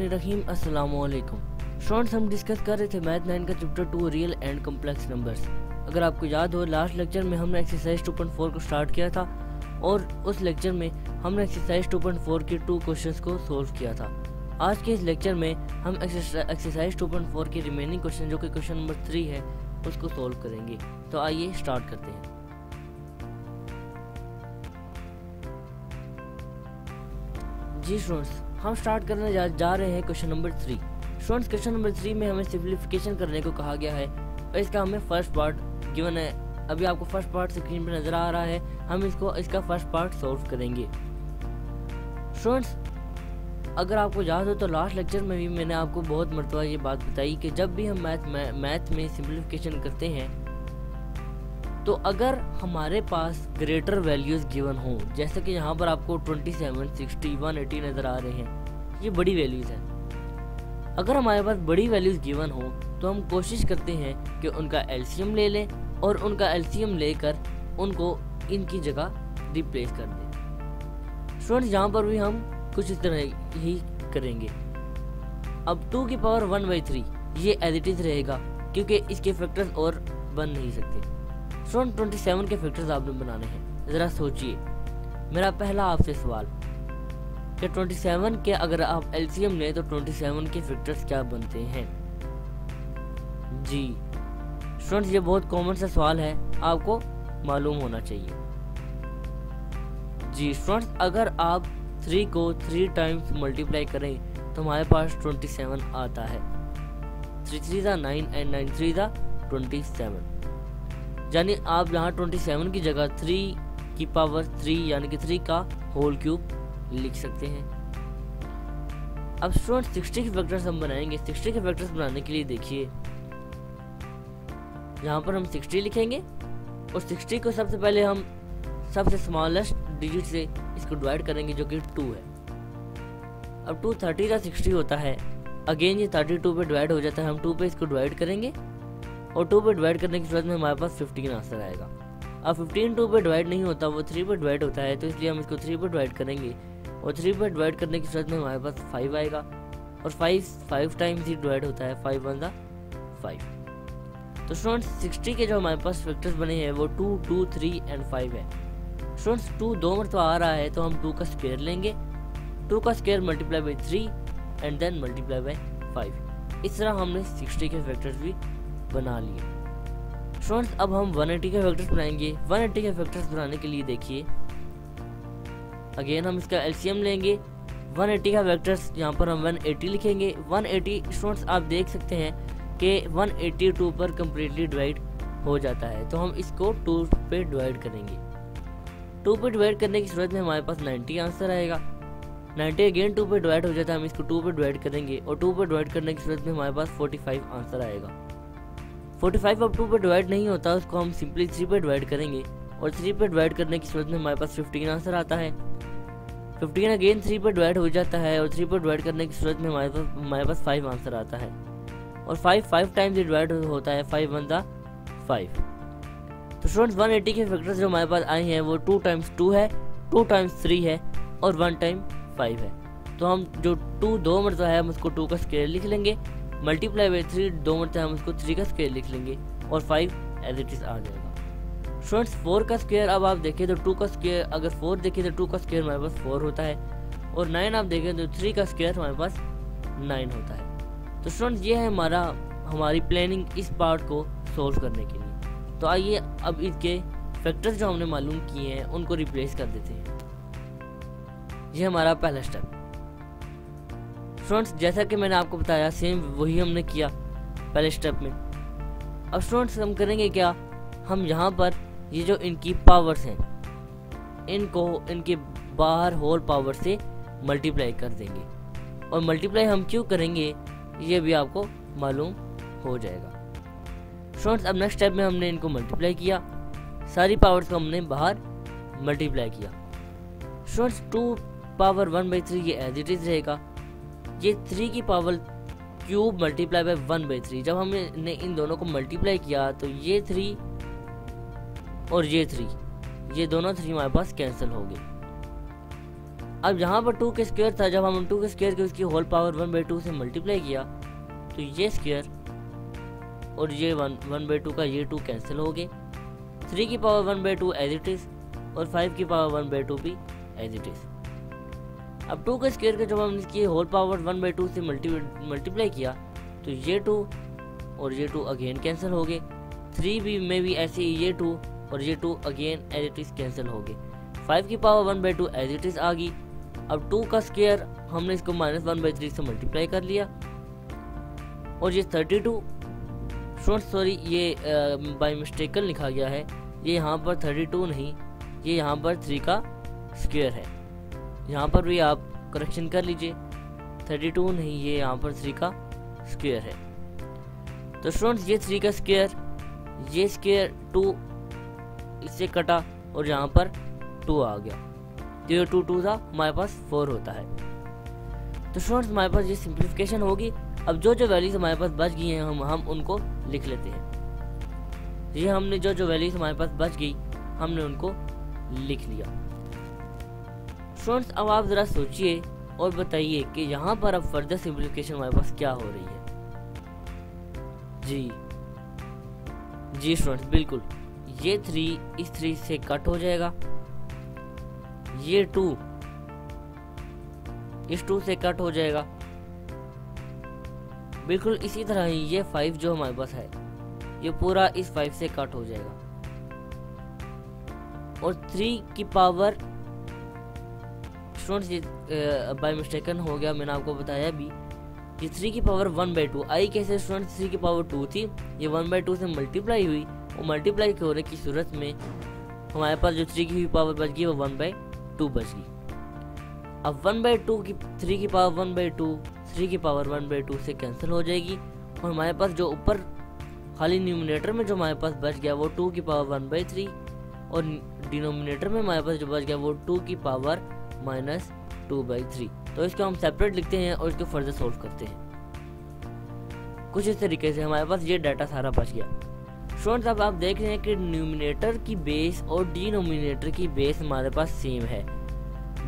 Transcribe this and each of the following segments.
रहीम अस्सलाम वालेकुम स्टूडेंट्स हम डिस्कस कर रहे थे मैथ नाइन का chapter two real and complex numbers अगर आपको याद हो लास्ट लेक्चर में हमने एक्सरसाइज 2.4 को स्टार्ट किया था और उस लेक्चर में हमने एक्सरसाइज 2.4 के टू क्वेश्चंस को सोल्व किया था। आज के इस लेक्चर में हम एक्सरसाइज 2.4 के रिमेनिंग क्वेश्चन जो कि क्वेश्चन नंबर थ्री है, उसको सोल्व करेंगे। तो आइए स्टार्ट करते हैं। जी स्टूडेंट्स हम स्टार्ट करने जा, जा रहे हैं question number three students question number three में हमें सिंप्लीफिकेशन करने को कहा गया है और इसका हमें फ़र्स्ट पार्ट गिवन है. अभी आपको फ़र्स्ट पार्ट स्क्रीन पर नज़र आ रहा है. हम इसको इसका फ़र्स्ट पार्ट सॉल्व करेंगे. स्टूडेंट्स अगर आपको याद हो तो लास्ट लेक्चर में भी मैंने आपको बहुत मरतबा ये बात बताई कि जब भी हम मैथ मैथ में सिंप्लीफिकेशन करते हैं तो अगर हमारे पास ग्रेटर वैल्यूज़ गिवन हो जैसे कि यहाँ पर आपको 27, 60, 180 नज़र आ रहे हैं ये बड़ी वैल्यूज़ हैं। अगर हमारे पास बड़ी वैल्यूज़ गिवन हो तो हम कोशिश करते हैं कि उनका एलसीएम ले लें और उनका एलसीएम लेकर उनको इनकी जगह रिप्लेस कर दें। स्टूडेंट्स यहाँ पर भी हम कुछ इस तरह ही करेंगे। अब टू की पावर वन बाई थ्री ये एज रहेगा क्योंकि इसके फैक्टर्स और बन नहीं सकते। स्टूडेंट ट्वेंटी सेवन के फैक्टर्स आपने बनाने हैं। ज़रा सोचिए। मेरा पहला आपसे सवाल। कि ट्वेंटी सेवन के अगर आप एलसीएम लें तो ट्वेंटी सेवन के फैक्टर्स क्या बनते हैं? जी। स्टूडेंट्स ये बहुत कॉमन सा सवाल है। आपको मालूम होना चाहिए। जी स्टूडेंट्स अगर आप थ्री को थ्री टाइम्स मल्टीप्लाई करें तो हमारे पास ट्वेंटी सेवन आता है। थ्री थ्री ज़ा नाइन एंड नाइन थ्री ज़ा ट्वेंटी सेवन यानी आप यहाँ 27 की जगह 3 की पावर 3 यानी कि 3 का होल क्यूब लिख सकते हैं। अब स्टूडेंट 60 के फैक्टर्स हम बनाएँगे। 60 के फैक्टर्स बनाने के लिए देखिए। यहाँ पर हम 60 लिखेंगे और 60 को सबसे पहले हम सबसे स्मॉलेस्ट डिजिट से इसको डिवाइड करेंगे जो कि 2 है। अब टू थर्टी का सिक्सटी होता है। अगेन ये थर्टी टू पे डिवाइड हो जाता है। हम टू पे इसको डिवाइड करेंगे। और टू पे डिवाइड करने की सूरत में हमारे पास फिफ्टीन आंसर आएगा। अब फिफ्टीन टू पे डिवाइड नहीं होता, वो थ्री पे डिवाइड होता है तो इसलिए हम इसको थ्री पे डिवाइड करेंगे। और थ्री पे डिवाइड करने की सूरत में हमारे पास फाइव आएगा। और फाइव फाइव टाइम्स ही डिवाइड होता है फाइव वन ज़ा फाइव तो स्टूडेंट्स सिक्सटी के जो हमारे पास फैक्टर्स बने हैं, वो two two three and five है। स्टूडेंट्स टू दो मरतबा आ रहा है तो हम टू का स्क्वेयर लेंगे। टू का square multiply by three and then multiply by five इस तरह हमने सिक्सटी के फैक्टर्स भी बना लिए। स्टूडेंट्स अब हम 180 के फैक्टर्स बनाएँगे। 180 के फैक्टर्स बनाने के लिए देखिए। अगेन हम इसका एलसीएम लेंगे। 180 का फैक्टर्स यहाँ पर हम 180 लिखेंगे। 180 स्टूडेंट्स आप देख सकते हैं कि 182 पर कम्प्लीटली डिवाइड हो जाता है। तो हम इसको 2 पे डिवाइड करेंगे। 2 पे डिवाइड करने की सूरत में हमारे पास 90 आंसर आएगा। 90 अगेन 2 पे डिवाइड हो जाता है। हम इसको 2 पे डिवाइड करेंगे और 2 पे डिवाइड करने की सूरत में हमारे पास 45 आंसर आएगा। 45 अब टू पे डिवाइड नहीं होता, उसको हम सिंपली थ्री पे डिवाइड करेंगे। और थ्री पे डिवाइड करने की सूरत में हमारे पास 15 आंसर आता है। 15 अगेन थ्री पे डिवाइड हो जाता है और थ्री पे डिवाइड करने की सूरत में हमारे पास हमारे पास फाइव आंसर आता है। और फाइव फाइव टाइम्स डिवाइड होता है फाइव वन द फाइव तो स्टूडेंट्स 180 के फैक्टर्स जो हमारे पास आए हैं, वो टू टाइम्स टू है टू टाइम्स थ्री है और वन टाइम फाइव है। तो हम जो टू दो मरतबा है, हम उसको टू का स्केयर लिख लेंगे। मल्टीप्लाई बाई थ्री दो मरतबा हम उसको थ्री का स्क्वेयर लिख लेंगे और फाइव एज इट इज़ आ जाएगा। स्टूडेंट्स फोर का स्क्वेयर अब आप देखें तो टू का स्क्वेयर अगर फोर देखें तो टू का स्क्वेयर हमारे पास फोर होता है और नाइन आप देखें तो थ्री का स्क्वेयर हमारे पास नाइन होता है। तो स्टूडेंट्स ये है हमारा, हमारी प्लानिंग इस पार्ट को सोल्व करने के लिए। तो आइए अब इसके फैक्टर्स जो हमने मालूम किए हैं, उनको रिप्लेस कर देते हैं। ये हमारा पहला स्टेप स्टूडेंट्स जैसा कि मैंने आपको बताया, सेम वही हमने किया पहले स्टेप में। अब स्टूडेंट्स हम करेंगे क्या? हम यहाँ पर ये जो इनकी पावर्स हैं, इनको, इनके बाहर होल पावर से मल्टीप्लाई कर देंगे। और मल्टीप्लाई हम क्यों करेंगे, ये भी आपको मालूम हो जाएगा। स्टूडेंट्स अब नेक्स्ट स्टेप में हमने इनको मल्टीप्लाई किया। सारी पावर्स को हमने बाहर मल्टीप्लाई किया। Students two power one by three ये एज इट इज़ रहेगा। ये थ्री की power cube multiply by one by three जब हमने इन दोनों को मल्टीप्लाई किया तो ये थ्री और ये थ्री ये दोनों थ्री हमारे पास कैंसिल हो गए। अब यहाँ पर टू के स्क्वेयर था, जब हम टू के स्क्वेयर के उसकी whole power one by two से मल्टीप्लाई किया तो ये स्क्वेयर और ये वन वन बाई टू का ये टू कैंसिल हो गए। थ्री की power one by two as it is और फाइव की पावर वन बाई टू भी एज इट इज़ अब टू के स्केयर का जब हमने इसकी whole power one by two से मल्टी मल्टीप्लाई किया तो ये टू और ये टू अगेन कैंसिल हो गए। थ्री भी में भी ऐसे ही ये टू और ये two again as it is cancel हो गए। फाइव की power one by two as it is आ गई। अब टू का स्केयर हमने इसको माइनस वन बाई थ्री से मल्टीप्लाई कर लिया। और ये थर्टी टू सॉरी ये बाई मिस्टेकल लिखा गया है। ये यहाँ पर थर्टी टू नहीं, ये यहाँ पर थ्री का स्केयर है। यहाँ पर भी आप करेक्शन कर लीजिए। थर्टी टू नहीं, ये यहाँ पर थ्री का स्क्वेयर है। तो स्टूडेंट्स ये थ्री का स्क्वेयर ये स्क्वेयर टू इससे कटा और यहाँ पर टू आ गया। तो ये टू टू था, हमारे पास फोर होता है। तो स्टूडेंट्स हमारे पास ये सिंप्लीफिकेशन होगी। अब जो जो वैल्यूज़ हमारे पास बच गई हैं, हम हम उनको लिख लेते हैं। ये हमने जो जो वैल्यूज़ हमारे पास बच गई, हमने उनको लिख लिया। स्टूडेंट्स अब आप ज़रा सोचिए और बताइए कि यहाँ पर अब फर्दर सिंप्लीफिकेशन हमारे पास क्या हो रही है। जी। जी स्टूडेंट्स बिल्कुल। ये थ्री इस थ्री से कट हो जाएगा। ये टू इस टू से कट हो जाएगा। बिल्कुल इसी तरह ही ये फाइव जो हमारे पास है, ये पूरा इस फाइव से कट हो जाएगा। और थ्री की पावर ये बाई मिस्टेकन हो गया, मैंने आपको बताया भी। कि थ्री की पावर वन बाई टू आई कैसे स्टूडेंट थ्री की पावर टू थी? ये वन बाई टू से मल्टीप्लाई हुई। और मल्टीप्लाई होने की सूरत में? हमारे पास जो थ्री की पावर बच गई, वो वन बाई टू बच गई। अब वन बाई टू की थ्री की power one by two three की पावर वन बाई टू से कैंसिल हो जाएगी। और हमारे पास जो ऊपर खाली न्यूमिनेटर में जो हमारे पास बच गया, वो टू की पावर वन बाई थ्री और डिनोमिनेटर में हमारे पास जो बच गया, वो टू की power minus two by three तो इसको हम सेपरेट लिखते हैं और इसको फर्दर सोल्व करते हैं। कुछ इस तरीके से हमारे पास ये डाटा सारा बच गया। स्टूडेंट्स अब आप देख रहे हैं कि न्यूमिनेटर की बेस और डिनोमिनेटर की बेस हमारे पास सेम है।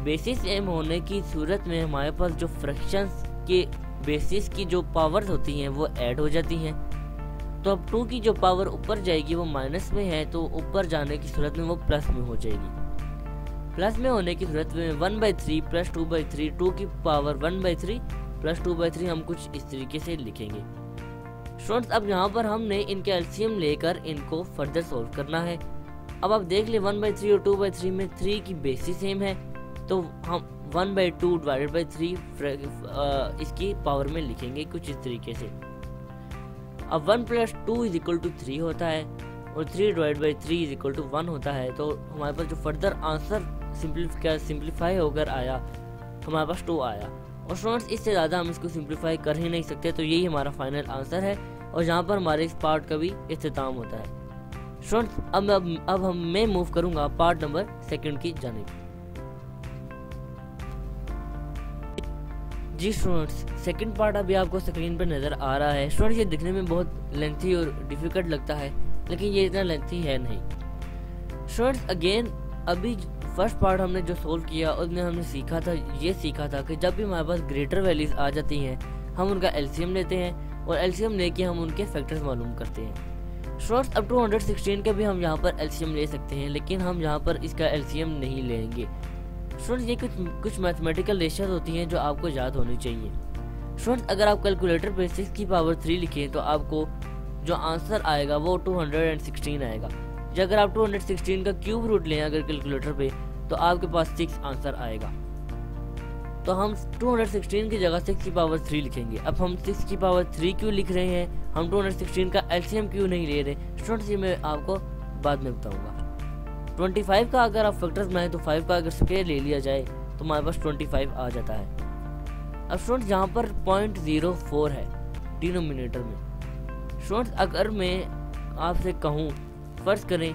बेसिस सेम होने की सूरत में हमारे पास जो फ्रैक्शंस के बेसिस की जो पावर्स होती हैं, वो ऐड हो जाती हैं। तो अब टू की जो पावर ऊपर जाएगी, वो माइनस में है तो ऊपर जाने की सूरत में वो प्लस में हो जाएगी। प्लस में होने की सूरत में one by three plus two by three, two की power one by three, plus two by three हम कुछ इस तरीके से लिखेंगे। स्टूडेंट्स अब यहाँ पर हमने इनके एल्सियम लेकर इनको फर्दर सोल्व करना है। अब आप देख ले वन बाई थ्री और टू बाई थ्री में थ्री की बेसिस सेम है। तो हम one by two divided by three इसकी पावर में लिखेंगे कुछ इस तरीके से। अब one plus two is equal to three होता है और three divide by three is equal to one होता है। तो हमारे पास जो फर्दर आंसर सिंप्लीफाई होकर आया? हमारे पास टू आया। और स्टूडेंट्स इससे ज़्यादा हम इसको सिंप्लीफाई कर ही नहीं सकते तो यही हमारा फाइनल आंसर है। और यहाँ पर हमारे इस पार्ट का भी अख्ताम होता है। स्टूडेंट्स अब अब अब हम मैं मूव करूँगा पार्ट नंबर सेकंड की जाने जी स्टूडेंट्स सेकंड पार्ट अभी आपको स्क्रीन पर नज़र आ रहा है। स्टूडेंट्स ये दिखने में बहुत लेंथी और डिफ़िकल्ट लगता है, लेकिन ये इतना लेंथी है नहीं। स्टूडेंट्स अगेन अभी फ़र्स्ट पार्ट हमने जो सोल्व किया, उसमें हमने सीखा था, ये सीखा था कि जब भी हमारे पास ग्रेटर वैल्यूज़ आ जाती हैं, हम उनका एलसीएम लेते हैं और एलसीएम लेके हम उनके फैक्टर्स मालूम करते हैं। शॉर्ट्स अब टू हंड्रेड सिक्सटीन का भी हम यहाँ पर एलसीएम ले सकते हैं, लेकिन हम यहाँ पर इसका एलसीएम नहीं लेंगे। स्टूडेंट्स ये कुछ कुछ मैथमेटिकल रेशियाज होती हैं जो आपको याद होनी चाहिए। स्टूडेंट्स अगर आप कैलकुलेटर पे सिक्स की पावर थ्री लिखें तो आपको जो आंसर आएगा वो टू हंड्रेड एंड सिक्सटीन आएगा। अगर आप 216 का क्यूब रूट लें अगर कैलकुलेटर पे तो आपके पास सिक्स आंसर आएगा। तो हम 216 की जगह सिक्स की पावर थ्री लिखेंगे। अब हम सिक्स की पावर थ्री क्यों लिख रहे हैं? हम 216 का एलसीएम क्यों नहीं ले रहे? स्टूडेंट्स ये मैं आपको बाद में बताऊँगा। 25 का अगर आप फैक्टर्स में तो 5 का अगर स्केयर ले लिया जाए तो हमारे पास 25 आ जाता है। अब स्टूडेंट्स यहाँ पर पॉइंट ज़ीरो फोर है डिनोमिनेटर में। स्टूडेंट्स अगर मैं आपसे कहूँ फ़र्ज़ करें,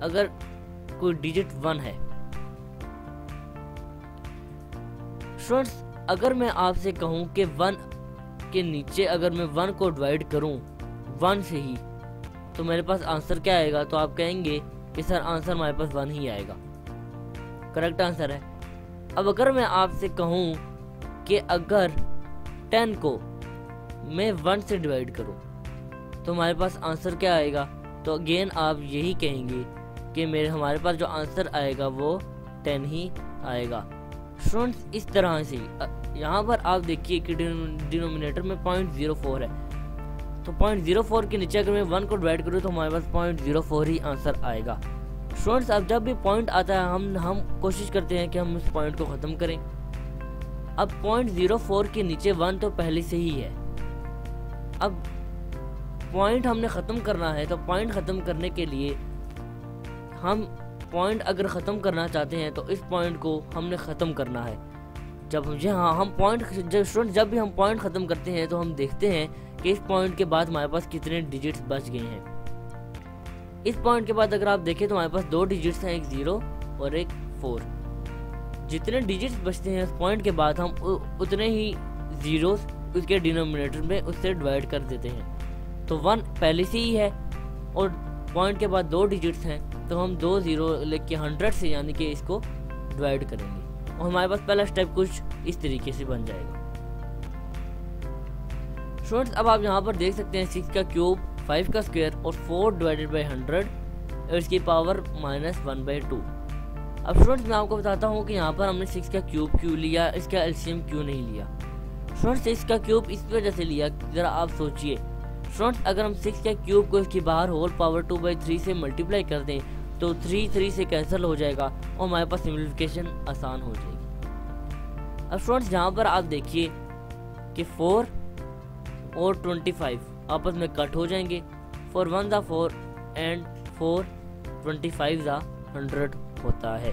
अगर कोई डिजिट वन है। स्टूडेंट्स अगर मैं आपसे कहूँ कि वन के नीचे अगर मैं वन को डिवाइड करूँ वन से ही तो मेरे पास आंसर क्या आएगा? तो आप कहेंगे कि सर आंसर हमारे पास वन ही आएगा। करेक्ट आंसर है। अब अगर मैं आपसे कहूँ कि अगर टेन को मैं वन से डिवाइड करूँ तो हमारे पास आंसर क्या आएगा? तो अगेन आप यही कहेंगे कि मेरे, हमारे पास जो आंसर आएगा वो टेन ही आएगा। स्टूडेंट्स इस तरह से यहाँ पर आप देखिए कि डिनोमिनेटर में पॉइंट ज़ीरो फोर है। तो पॉइंट ज़ीरो फोर के नीचे अगर मैं वन को डिवाइड करूँ तो हमारे पास पॉइंट ज़ीरो फोर ही आंसर आएगा। स्टूडेंट्स अब जब भी पॉइंट आता है, हम हम कोशिश करते हैं कि हम उस पॉइंट को ख़त्म करें। अब पॉइंट ज़ीरो फोर के नीचे वन तो पहले से ही है। अब पॉइंट हमने ख़त्म करना है तो पॉइंट ख़त्म करने के लिए हम पॉइंट अगर ख़त्म करना चाहते हैं तो इस पॉइंट को हमने ख़त्म करना है। जब जी हाँ हम पॉइंट जब स्टूडेंट जब भी हम पॉइंट ख़त्म करते हैं तो हम देखते हैं कि इस पॉइंट के बाद हमारे पास कितने डिजिट्स बच गए हैं। इस पॉइंट के बाद अगर आप देखें तो हमारे पास दो डिजिट्स हैं, एक ज़ीरो और एक फोर जितने डिजिट्स बचते हैं उस पॉइंट के बाद, हम उतने ही ज़ीरो उसके डिनोमिनेटर में उससे डिवाइड कर देते हैं। तो वन पहले से ही है और पॉइंट के बाद दो डिजिट्स हैं तो हम दो ज़ीरो लेके हंड्रेड से यानी कि इसको डिवाइड करेंगे। और हमारे पास पहला स्टेप कुछ इस तरीके से बन जाएगा। स्टूडेंट्स अब आप यहाँ पर देख सकते हैं सिक्स का क्यूब फाइव का स्क्वायर और फोर डिवाइडेड बाई हंड्रेड और इसकी power minus one by two अब स्टूडेंट्स मैं आपको बताता हूँ कि यहाँ पर हमने सिक्स का क्यूब क्यों लिया, इसका एल्शियम क्यों नहीं लिया। स्टूडेंट्स सिक्स का क्यूब इस वजह से लिया ज़रा आप सोचिए स्टूडेंट्स अगर हम सिक्स का क्यूब को इसकी बाहर whole power two by three से मल्टीप्लाई कर दें तो थ्री थ्री से कैंसिल हो जाएगा और हमारे पास सिम्प्लीफिकेशन आसान हो जाएगी। अब स्टूडेंट्स यहाँ पर आप देखिए कि फोर और ट्वेंटी फाइव आपस में कट हो जाएँगे। फोर वन ज़ा four and four twenty five ज़ा हंड्रेड होता है।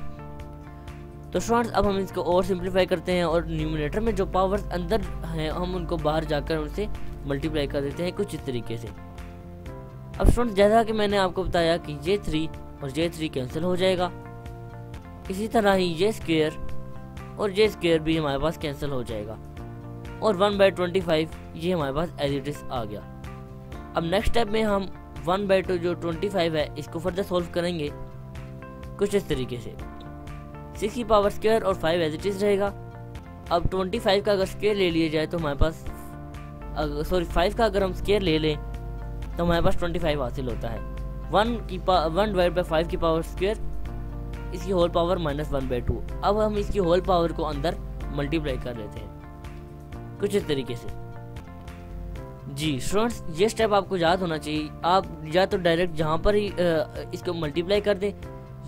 तो स्टूडेंट्स अब हम इसको और सिंप्लीफाई करते हैं और न्यूमिनेटर में जो पावर्स अंदर हैं, हम उनको बाहर जाकर उनसे मल्टीप्लाई कर देते हैं कुछ इस तरीके से। अब स्टूडेंट्स जैसा कि मैंने आपको बताया कि जे थ्री और जे थ्री कैंसिल हो जाएगा। इसी तरह ही जे स्क्वेयर और जे स्क्वेयर भी हमारे पास कैंसिल हो जाएगा। और वन बाई ट्वेंटी फाइव ये हमारे पास एज आ गया। अब नेक्स्ट स्टेप में हम वन बाई टू जो ट्वेंटी फाइव है, इसको फर्दर सॉल्व करेंगे कुछ इस तरीके से। सिक्स की पावर स्क्वेयर और फाइव एज रहेगा। अब ट्वेंटी फाइव का अगर स्केयर ले लिया जाए तो हमारे पास सॉरी फाइव का अगर हम स्केयर ले लें तो हमारे पास ट्वेंटी फाइव हासिल होता है। वन की वन डिवाइड बाई फाइव की पावर स्क्वेयर इसकी whole power minus one by two अब हम इसकी होल पावर को अंदर मल्टीप्लाई कर लेते हैं। कुछ इस तरीके से। जी स्टूडेंट्स ये स्टेप आपको याद होना चाहिए। आप या तो डायरेक्ट जहाँ पर ही इसको मल्टीप्लाई कर दें,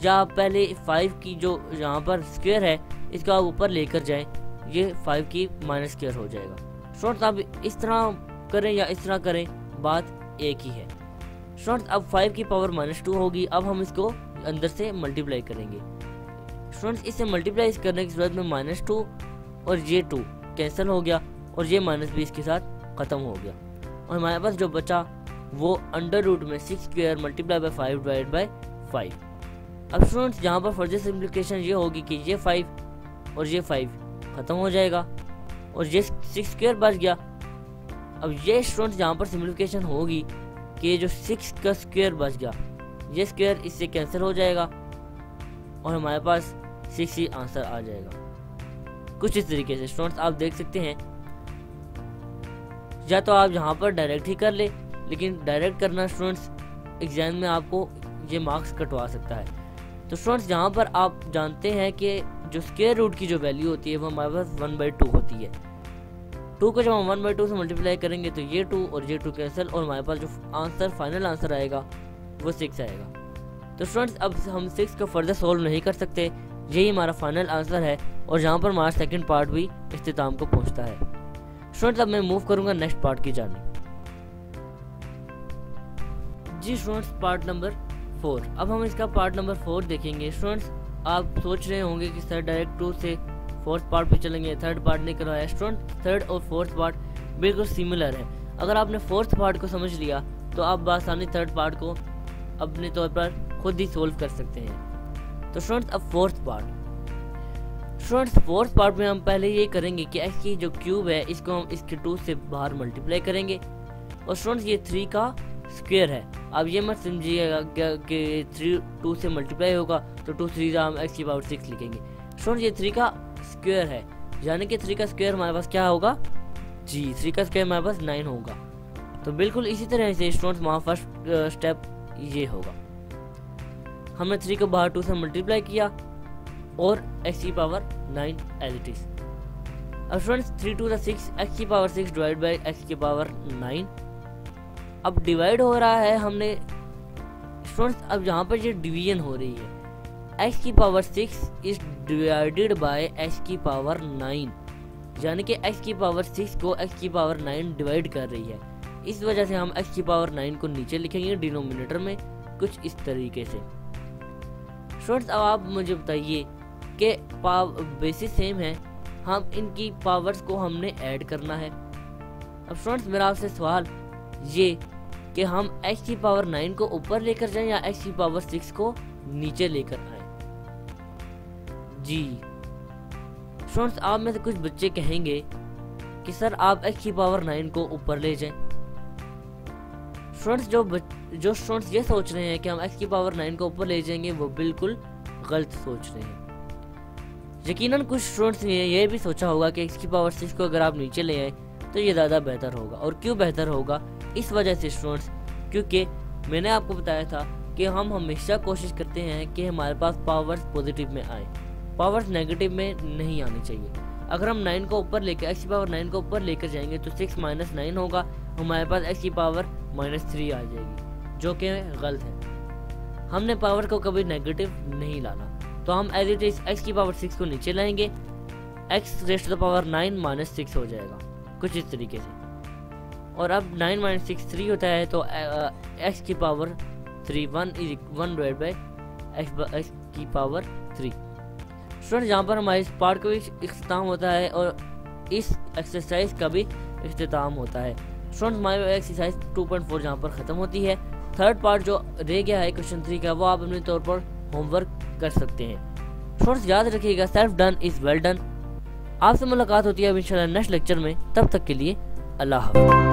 या आप पहले फाइव की जो यहाँ पर स्क्वेयर है, इसको आप ऊपर लेकर जाएँ, ये फाइव की माइनस स्क्वेयर हो जाएगा। स्टूडेंट्स आप इस तरह करें या इस तरह करें, बात एक ही है। स्टूडेंट्स अब फाइव की पावर माइनस टू होगी, अब हम इसको अंदर से मल्टीप्लाई करेंगे। स्टूडेंट्स इसे मल्टीप्लाई करने की सूरत में माइनस टू और ये टू कैंसिल हो गया और ये माइनस भी इसके साथ ख़त्म हो गया। और हमारे पास जो बचा, वो अंडर रूट में six square multiply by five divide by five अब स्टूडेंट्स यहाँ पर फर्दर सिंप्लीकेशन ये होगी कि ये फाइव और ये फाइव ख़त्म हो जाएगा। और ये सिक्स स्क्र बच गया। अब ये स्टूडेंट्स यहाँ पर सिंप्लीकेशन होगी कि जो सिक्स का स्क्वेयर बच गया, ये स्क्वेयर इससे कैंसिल हो जाएगा और हमारे पास सिक्स ही आंसर आ जाएगा। कुछ इस तरीके से स्टूडेंट्स आप देख सकते हैं। या तो आप यहाँ पर डायरेक्ट ही कर ले, लेकिन डायरेक्ट करना स्टूडेंट्स एग्ज़ाम में आपको ये मार्क्स कटवा सकता है। तो स्टूडेंट्स यहाँ पर आप जानते हैं कि जो स्केयर रूट की जो वैल्यू होती है, वो हमारे पास वन बाई टू होती है। टू को जब हम वन बाई टू से मल्टीप्लाई करेंगे तो ये टू और ये टू कैंसिल और हमारे पास जो आंसर फाइनल आंसर आएगा, वो सिक्स आएगा। तो स्टूडेंट्स अब हम सिक्स को फर्दर सोल्व नहीं कर सकते। यही हमारा फाइनल आंसर है और यहाँ पर हमारा सेकंड पार्ट भी इख्ताम को पहुँचता है। स्टूडेंट्स अब मैं मूव करूँगा नेक्स्ट पार्ट की जाने जी स्टूडेंट्स पार्ट नंबर फोर अब हम इसका पार्ट नंबर फोर देखेंगे। स्टूडेंट्स आप सोच रहे होंगे कि सर डायरेक्ट टू से फोर्थ पार्ट पे चलेंगे थर्ड पार्ट नहीं करवाया स्टूडेंट थर्ड और फोर्थ पार्ट बिल्कुल सिमिलर है। अगर आपने फोर्थ पार्ट को समझ लिया तो आप बसानी थर्ड पार्ट को अपने तौर पर खुद ही सोल्व कर सकते हैं। तो स्टूडेंट्स अब fourth part students fourth part में हम पहले ये करेंगे कि एक्स की जो क्यूब है, इसको हम इसके टू से बाहर मल्टीप्लाई करेंगे। और स्टूडेंट्स ये थ्री का स्क्वेयर है। अब ये मत समझिएगा कि थ्री टू से मल्टीप्लाई होगा तो टू थ्री हम एक्स की पावर सिक्स लिखेंगे। स्टूडेंट्स ये थ्री का स्क्वायर है। यानी कि थ्री का स्क्वायर हमारे पास क्या होगा? जी थ्री का स्क्वायर हमारे पास नाइन होगा। तो बिल्कुल इसी तरह से स्टूडेंट्स हमारा फ़र्स्ट स्टेप ये होगा। हमने थ्री को बाहर टू से मल्टीप्लाई किया और एक्स की power nine as it is अब students three two six x की power six divide by x की पावर नाइन अब डिवाइड हो रहा है हमने। स्टूडेंट्स अब यहाँ पर ये डिवीज़न हो रही है एक्स की power six is divided by x की पावर नाइन यानी कि एक्स की पावर सिक्स को एक्स की पावर नाइन डिवाइड कर रही है। इस वजह से हम एक्स की पावर नाइन को नीचे लिखेंगे डिनोमिनेटर में कुछ इस तरीके से। स्टूडेंट्स अब आप मुझे बताइए कि बेसिस सेम है। हम इनकी पावर्स को हमने ऐड करना है। अब स्टूडेंट्स मेरा आपसे सवाल ये कि हम x की पावर नाइन को ऊपर लेकर जाएँ या x की पावर सिक्स को नीचे लेकर आए। जी। स्टूडेंट्स आप में से कुछ बच्चे कहेंगे कि सर, आप x की पावर 9 को ऊपर ले जाएँ। स्टूडेंट्स जो जो स्टूडेंट्स ये सोच रहे हैं कि हम x की पावर नाइन को ऊपर ले जाएँगे, वो बिल्कुल गलत सोच रहे हैं। यकीनन कुछ स्टूडेंट्स ने यह भी सोचा होगा कि x की पावर सिक्स को अगर आप नीचे ले आए तो ये ज़्यादा बेहतर होगा। और क्यों बेहतर होगा? इस वजह से स्टूडेंट्स क्योंकि मैंने आपको बताया था कि हम हमेशा कोशिश करते हैं कि हमारे पास पावर्स पॉजिटिव में आए। पावर्स नेगेटिव में नहीं आनी चाहिए। अगर हम नाइन को ऊपर लेकर एक्स की पावर नाइन को ऊपर लेकर जाएँगे तो सिक्स माइनस नाइन होगा। हमारे पास एक्स की पावर माइनस थ्री आ जाएगी, जो कि गलत है। हमने पावर को कभी नेगेटिव नहीं लाना। तो हम एज इट इज़ एक्स की पावर सिक्स को नीचे लाएँगे। X rest power nine minus six हो जाएगा। कुछ इस तरीके से। और अब नाइन माइनस सिक्स थ्री होता है तो एक्स की power three one is one divide by x x की पावर थ्री स्टूडेंट यहाँ पर हमारे इस पार्ट का भी अख्ताम होता है और इस एक्सरसाइज का भी अख्ताम होता है। स्टूडेंट हमारे एक्सरसाइज टू पॉइंट फोर जहाँ पर ख़त्म होती है। थर्ड पार्ट जो रह गया है क्वेश्चन थ्री का, वो आप अपने तौर पर होमवर्क कर सकते हैं। स्टूडेंट्स याद रखिएगा self done is well done आपसे मुलाकात होती है अब इंशाल्लाह नेक्स्ट लेक्चर में। तब तक के लिए अल्लाह हाफ़िज़।